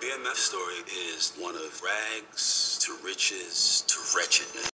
BMF story is one of rags to riches to wretchedness.